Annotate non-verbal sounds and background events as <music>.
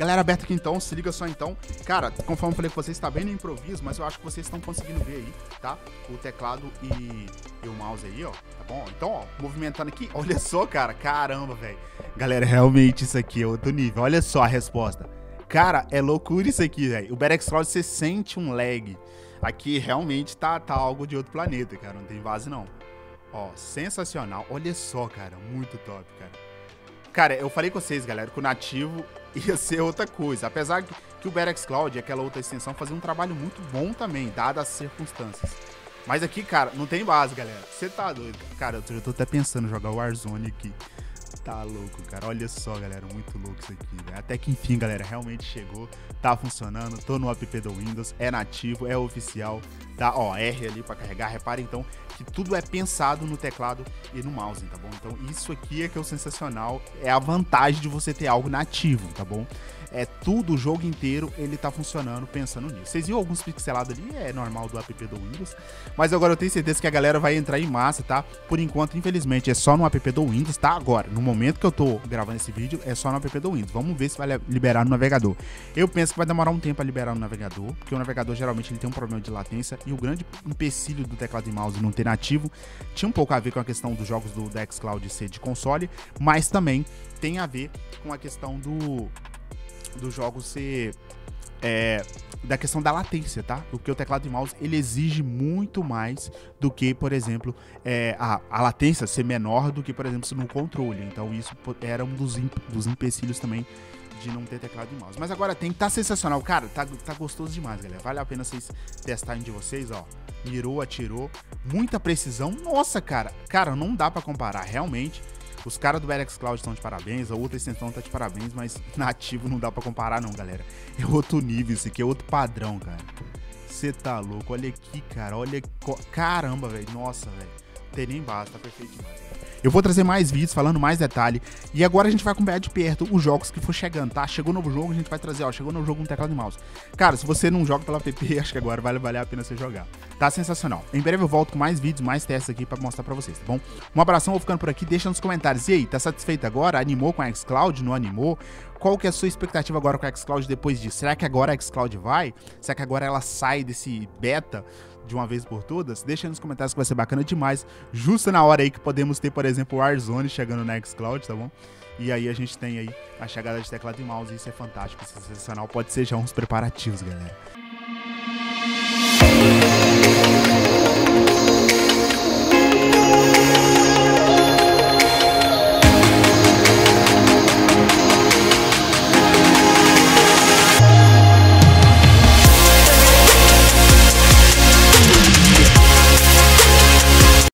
Galera aberta aqui então, se liga só então. Cara, conforme eu falei com vocês, tá bem no improviso, mas eu acho que vocês estão conseguindo ver aí, tá? O teclado e, e o mouse aí, ó. Tá bom? Então, ó, movimentando aqui. <laughs> Olha só, cara. Caramba, velho. Galera, realmente isso aqui é outro nível. Olha só a resposta. Cara, é loucura isso aqui, velho. O Berex Cloud, você sente um lag. Aqui realmente tá, tá algo de outro planeta, cara. Não tem base, não. Ó, sensacional. Olha só, cara. Muito top, cara. Cara, eu falei com vocês, galera, que o nativo <laughs> ia ser outra coisa. Apesar que, o Berex Cloud, aquela outra extensão, fazia um trabalho muito bom também, dadas as circunstâncias. Mas aqui, cara, não tem base, galera. Você tá doido. Cara, eu já tô até pensando em jogar Warzone aqui. Tá louco, cara. Olha só, galera. Muito louco isso aqui, velho. Até que enfim, galera, realmente chegou. Tá funcionando. Tô no app do Windows. É nativo, é oficial. Tá, ó, R ali pra carregar. Repare então que tudo é pensado no teclado e no mouse, tá bom? Então isso aqui é que é o sensacional. É a vantagem de você ter algo nativo, tá bom? é tudo, o jogo inteiro, ele tá funcionando pensando nisso. Vocês viram alguns pixelados ali? É normal do app do Windows. Mas agora eu tenho certeza que a galera vai entrar em massa, tá? Por enquanto, infelizmente, é só no app do Windows, tá? Agora, no momento que eu tô gravando esse vídeo, é só no app do Windows. Vamos ver se vai liberar no navegador. Eu penso que vai demorar um tempo a liberar no navegador, porque o navegador geralmente ele tem um problema de latência o grande empecilho do teclado e mouse não ter nativo tinha um pouco a ver com a questão dos jogos do Xcloud ser de console, mas também tem a ver com a questão do do jogo ser é, da questão da latência, tá? Porque o teclado e mouse ele exige muito mais do que, por exemplo, é, a, a latência ser menor do que, por exemplo, no controle. Então isso era um dos, imp, dos empecilhos também de não ter teclado e mouse. Mas agora tem, tá sensacional. Cara, tá, tá gostoso demais, galera. Vale a pena vocês testarem de vocês, ó. Mirou, atirou. Muita precisão. Nossa, cara. Cara, não dá para comparar, realmente. Os caras do Berex Cloud estão de parabéns, a outra extensão tá de parabéns, mas <laughs> nativo não dá para comparar não, galera. É outro nível, isso aqui é outro padrão, cara. Você tá louco, olha aqui, cara, olha... Caramba, velho, nossa, velho. Tem nem base, tá perfeito demais. Eu vou trazer mais vídeos falando mais detalhe. E agora a gente vai acompanhar de perto os jogos que for chegando, tá? Chegou novo jogo, a gente vai trazer, ó. Chegou novo jogo no teclado e mouse. Cara, se você não joga pela app, acho que agora vale a pena você jogar. Tá sensacional. Em breve eu volto com mais vídeos, mais testes aqui pra mostrar pra vocês, tá bom? Um abração, vou ficando por aqui. Deixa nos comentários. E aí, tá satisfeito agora? Animou com a xCloud? Não animou? Qual que é a sua expectativa agora com a xCloud depois disso? Será que agora a xCloud vai? Será que agora ela sai desse beta? de uma vez por todas, deixa aí nos comentários que vai ser bacana demais. Justo na hora aí que podemos ter, por exemplo, o Warzone chegando no Xcloud, tá bom? E aí a gente tem aí a chegada de teclado e mouse, isso é fantástico, isso é sensacional. Pode ser já uns preparativos, galera.